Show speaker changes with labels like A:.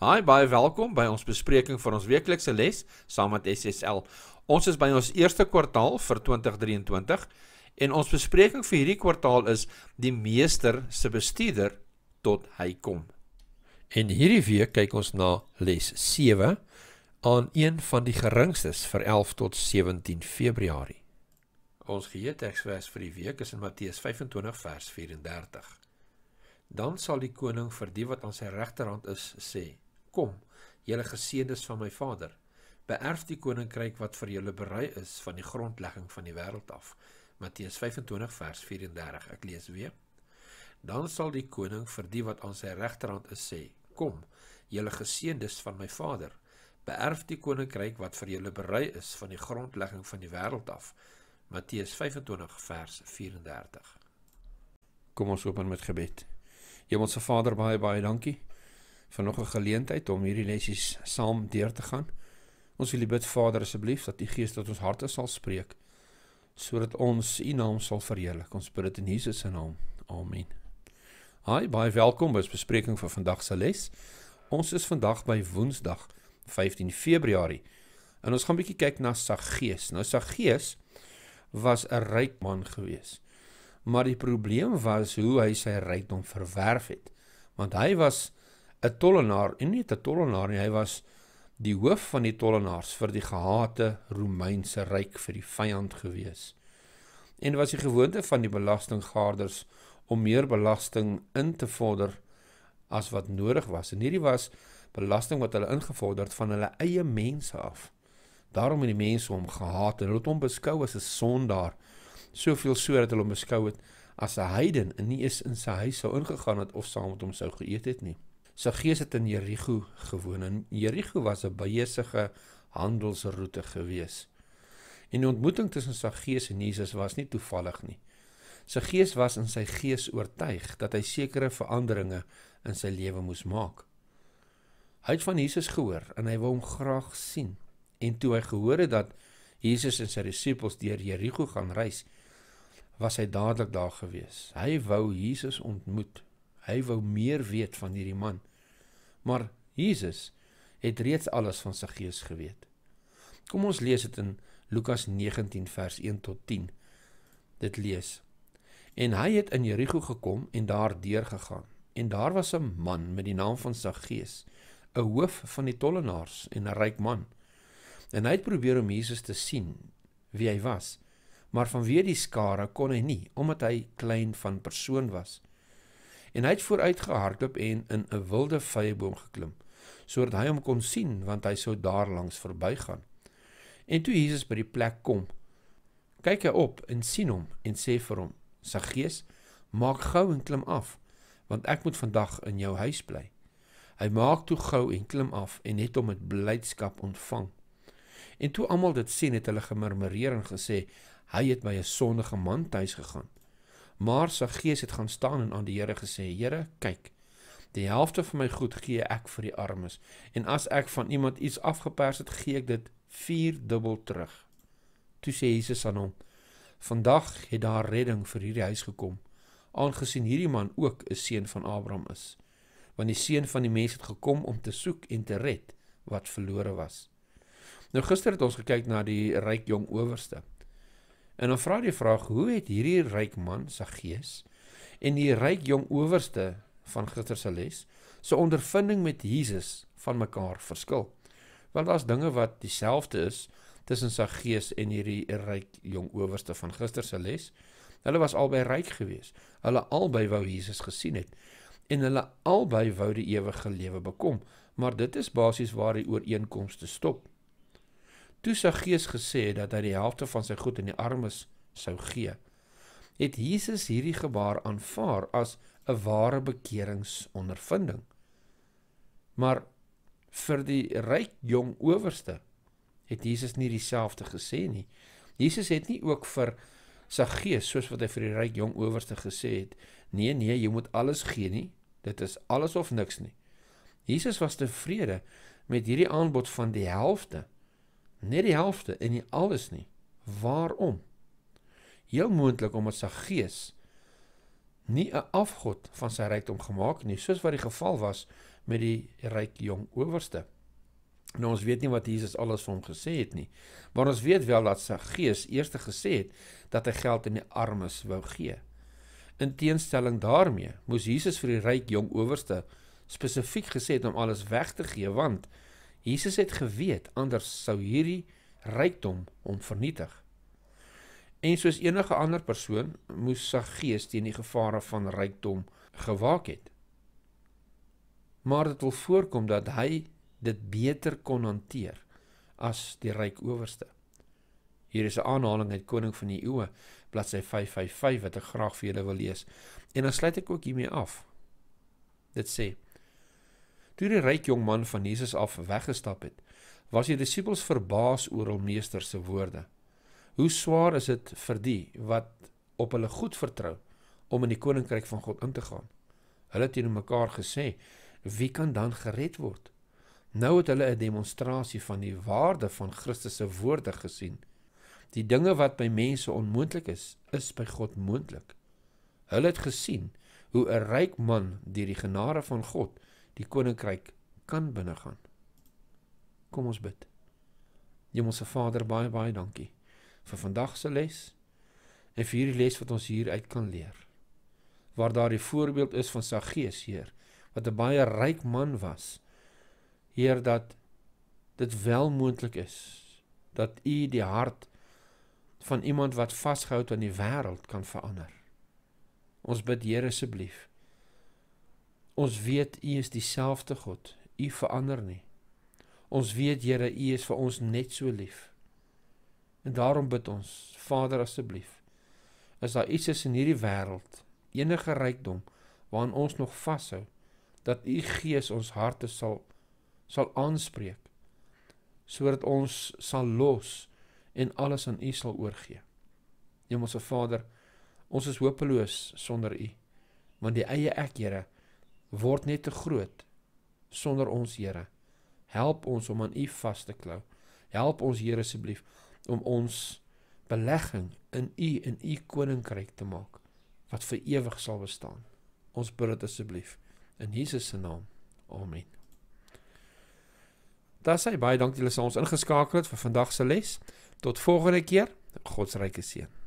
A: Haai, baie welkom by ons bespreking van ons weeklikse les saam met SSL. Ons is by ons eerste kwartaal vir 2023 en ons bespreking vir hierdie kwartaal is die meester se bestuurder tot hy kom.
B: En hierdie week kyk ons na les 7 aan een van die geringstes vir 11 tot 17 Februarie. Ons geheeteksvers vir die week is in Matteus 25 vers 34. Dan sal die koning vir die wat aan sy regterhand is sê: Kom, julle geseëndes van my Vader, beerf die koninkryk wat vir julle berei is van die grondlegging van die wêreld af. Matteus 25 vers 34. Ek lees weer. Dan sal die koning vir die wat aan sy regterhand is sê: Kom, julle geseëndes van my Vader, beerf die koninkryk wat vir julle berei is van die grondlegging van die wêreld af. Matteus 25 vers 34.
A: Kom ons open met gebed. Hemelse Vader, baie baie dankie vir nog 'n geleentheid om hierdie lessies saam deur te gaan. Ons wil U bid Vader asseblief dat U Gees tot ons harte sal spreek sodat ons U naam sal verheerlik. Ons bid dit in Jesus se naam. Amen. Haai, baie welkom by ons bespreking vir vandag se les. Ons is vandag by Woensdag 15 Februarie. En ons gaan 'n bietjie kyk na Saggees. Nou Saggees was 'n ryk man gewees. Maar die probleem was hoe hy sy rykdom verwerf het. Want hy was 'n tollenaar en nie 'n tollenaar nie, hy was die hoof van die tollenaars vir die gehate Romeinse ryk vir die vyand gewees. En was die gewoonte van die belastinggarders om meer belasting in te vorder as wat nodig was. En hierdie was belasting wat hulle ingevorder het van hulle eie mense af. Daarom het die mense hom gehaat en hulle het hom beskou as 'n sondaar. Soveel so dat hulle hom beskou het as 'n heiden en nie eens in sy huis sou ingegaan het of saam met hom sou geëet het nie. Saggeus het in Jerigo gewoon en Jerigo was 'n besige handelsroete gewees. En die ontmoeting tussen Saggeus en Jesus was nie toevallig nie. Saggeus was in sy gees oortuig dat hy sekere veranderinge in sy lewe moes maak. Hy het van Jesus gehoor en hy wou hom graag sien. En toe hy gehoor het dat Jesus en sy disippels deur Jerigo gaan reis, was hy dadelik daar gewees. Hy wou Jesus ontmoet. Hy wou meer weet van hierdie man. Maar Jesus het reeds alles van sy gees geweet. Kom ons lees dit in Lukas 19 vers 1 tot 10. Dit lees: En hy het in Jerigo gekom en daar deur gegaan. En daar was 'n man met die naam van Saggeus, 'n hoof van die tollenaars en 'n ryk man. En hy het probeer om Jesus te sien wie hy was, maar vanweë die skare kon hy nie, omdat hy klein van persoon was. En hy het vooruit gehardloop en in 'n wilde vyeboom geklim sodat hy hom kon sien want hy sou daar langs verbygaan. En toe Jesus by die plek kom, kyk hy op en sien hom en sê vir hom: "Saggeus, maak gou en klim af, want ek moet vandag in jou huis bly." Hy maak toe gou en klim af en het hom met blydskap ontvang. En toe almal dit sien, het hulle gemurmureer en gesê: "Hy het by 'n sondige man tuis gegaan." Maar sy gees het gaan staan en aan die Here gesê: "Here, kyk. Die helfte van my goed gee ek vir die armes, en as ek van iemand iets afgepers het, gee ek dit vierdubbel terug." Toe sê Jesus aan hom: "Vandag het daar redding vir hierdie huis gekom, aangesien hierdie man ook 'n seun van Abraham is, want die seun van die mens het gekom om te soek en te red wat verlore was." Nou gister het ons gekyk na die ryk jong owerste. En dan vra die vraag, hoe het hierdie ryk man se gees en die ryk jong owerste van gister se les se ondervinding met Jesus van mekaar verskil? Want daar's dinge wat dieselfde is tussen sy gees en hierdie ryk jong owerste van gister se les. Hulle was albei ryk geweest. Hulle albei wou Jesus gesien het en hulle albei wou die ewige lewe bekom, maar dit is basies waar die ooreenkomste stop. Toe sy gees gesê het dat hy die helfte van sy goed aan die armes sou gee, het Jesus hierdie gebaar aanvaar as 'n ware bekeringsondervinding. Maar vir die ryk jong owerste het Jesus nie dieselfde gesê nie. Jesus het nie ook vir sy gees soos wat hy vir die ryk jong owerste gesê het, nee nee, jy moet alles gee nie. Dit is alles of niks nie. Jesus was tevrede met hierdie aanbod van die helfte net die helfte en nie alles nie. Waarom? Heel moontlik omdat sy gees nie 'n afgod van sy rykdom gemaak nie, soos wat die geval was met die ryk jong owerste. Nou ons weet nie wat Jesus alles vir hom gesê het nie, maar ons weet wel dat sy gees eers gesê het dat hy geld aan die armes wou gee. In teenstelling daarmee moes Jesus vir die ryk jong owerste spesifiek gesê het om alles weg te gee want Jesus het geweet anders sou hierdie rykdom hom vernietig. En soos enige ander persoon moes sy gees teen die gevare van rykdom gewaak het. Maar dit wil voorkom dat hy dit beter kon hanteer as die ryk owerste. Hier is 'n aanhaling uit Koning van die Eeue, bladsy 555 wat ek graag vir julle wil lees. En dan sluit ek ook hiermee af. Dit sê: Toe die ryk jong man van Jesus af weggestap het, was die disippels verbaas oor hul meester se woorde. Hoe swaar is dit vir die wat op hulle goed vertrou om in die koninkryk van God in te gaan? Hulle het teenoor mekaar gesê: Wie kan dan gered word? Nou het hulle 'n demonstrasie van die waarde van Christus se woorde gesien. Die dinge wat by mense onmoontlik is, is by God moontlik. Hulle het gesien hoe 'n ryk man deur die genade van God die koninkryk kan binnegaan. Kom ons bid. Hemelse Vader, baie baie dankie vir vandag se les en vir hierdie les wat ons hier uit kan leer. Waar daar die voorbeeld is van Saggeus, Heer, wat 'n baie ryk man was Heer dat dit wel moontlik is dat U die hart van iemand wat vasgehou aan die wêreld kan verander. Ons bid Here asseblief. Ons weet U is dieselfde God. U verander nie. Ons weet Here U is vir ons net so lief. En daarom bid ons, Vader asseblief. As daar iets is in hierdie wêreld, enige rykdom waaraan ons nog vashou, dat U Gees ons harte sal sal aanspreek sodat ons sal los en alles aan U sal oorgee. Hemelse Vader, ons is hopeloos sonder U, want die eie ek, Here, word net te groot sonder ons, Here. Help ons om aan U vas te klou. Help ons, Here, asseblief om ons belegging in U en U koninkryk te maak wat vir ewig sal bestaan. Ons bid dit asseblief in Jesus se naam. Amen. Daar sê baie dankie julle sal ons ingeskakel het vir vandag se les. Tot volgende keer. God se ryke seën.